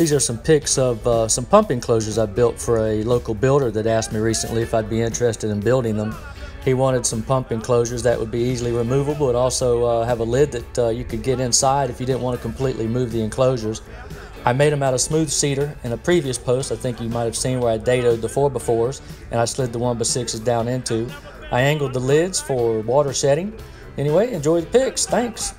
These are some pics of uh, some pump enclosures I built for a local builder that asked me recently if I'd be interested in building them. He wanted some pump enclosures that would be easily removable but also uh, have a lid that uh, you could get inside if you didn't want to completely move the enclosures. I made them out of smooth cedar. In a previous post, I think you might have seen where I dadoed the 4x4s and I slid the 1x6s down into. I angled the lids for water shedding. Anyway, enjoy the pics. Thanks.